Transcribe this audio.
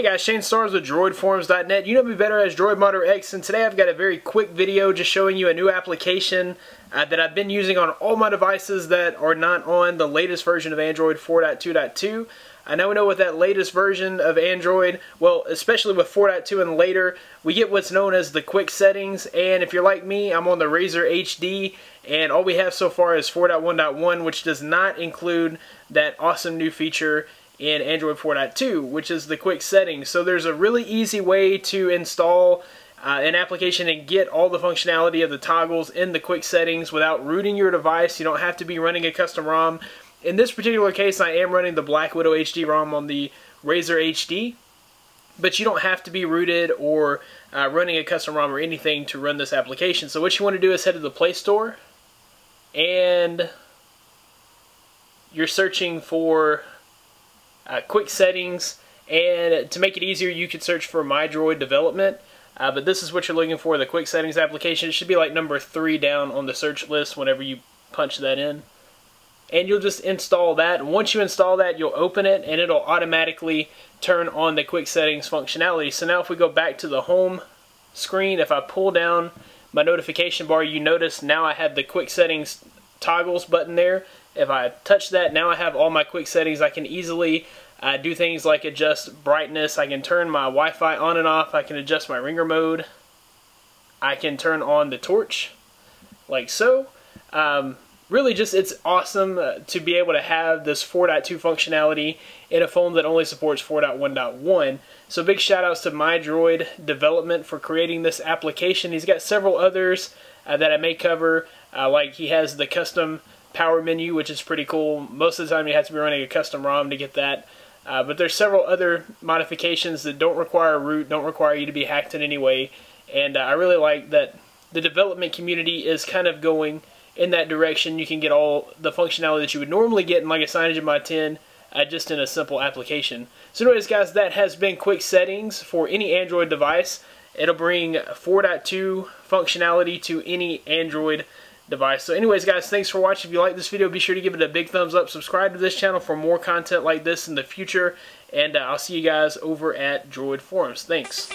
guys? Shane Starnes with DroidForums.net. You know me better as Droid X, and today I've got a very quick video just showing you a new application uh, that I've been using on all my devices that are not on the latest version of Android 4.2.2. I now we know with that latest version of Android, well, especially with 4.2 and later, we get what's known as the quick settings, and if you're like me, I'm on the Razr HD, and all we have so far is 4.1.1, which does not include that awesome new feature in Android 4.2, which is the quick settings. So there's a really easy way to install uh, an application and get all the functionality of the toggles in the quick settings without rooting your device. You don't have to be running a custom ROM. In this particular case, I am running the Black Widow HD ROM on the Razr HD, but you don't have to be rooted or uh, running a custom ROM or anything to run this application. So what you want to do is head to the Play Store and you're searching for uh, quick settings, and to make it easier, you could search for My Droid Development. Uh, but this is what you're looking for, the quick settings application. It should be like number three down on the search list whenever you punch that in. And you'll just install that. And once you install that, you'll open it and it'll automatically turn on the quick settings functionality. So now if we go back to the home screen, if I pull down my notification bar, you notice now I have the quick settings toggles button there. If I touch that, now I have all my quick settings. I can easily uh, do things like adjust brightness. I can turn my Wi-Fi on and off. I can adjust my ringer mode. I can turn on the torch like so. Um, really just it's awesome uh, to be able to have this 4.2 functionality in a phone that only supports 4.1.1. So big shout outs to MyDroid Development for creating this application. He's got several others uh, that I may cover, uh, like he has the custom power menu, which is pretty cool. Most of the time you have to be running a custom ROM to get that. Uh, but there's several other modifications that don't require root, don't require you to be hacked in any way. And uh, I really like that the development community is kind of going in that direction. You can get all the functionality that you would normally get in like a CyanogenMod 10 uh, just in a simple application. So anyways guys, that has been quick settings for any Android device. It'll bring 4.2 functionality to any Android device. So anyways, guys, thanks for watching. If you like this video, be sure to give it a big thumbs up. Subscribe to this channel for more content like this in the future. And uh, I'll see you guys over at Droid Forums. Thanks.